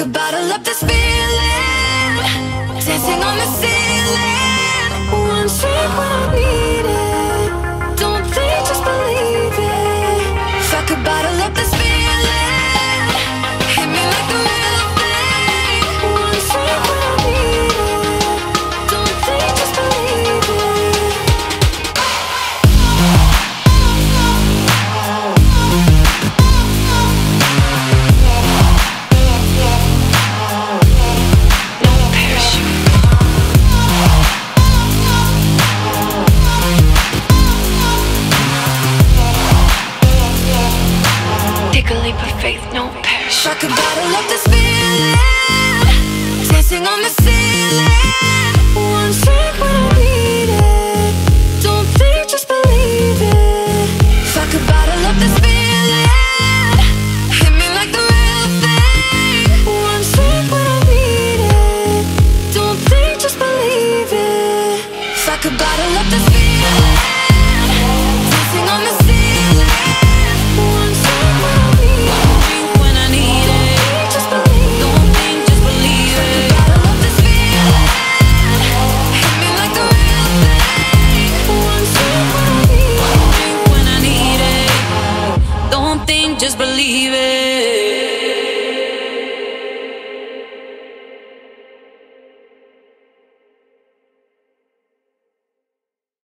could bottle up this feeling. Dancing on the ceiling. this feeling. Dancing on the ceiling. One drink I could Don't think, just believe it. Bottle up this feeling. Hit me like the real thing. One drink I Don't think, just believe it. Bottle this feeling.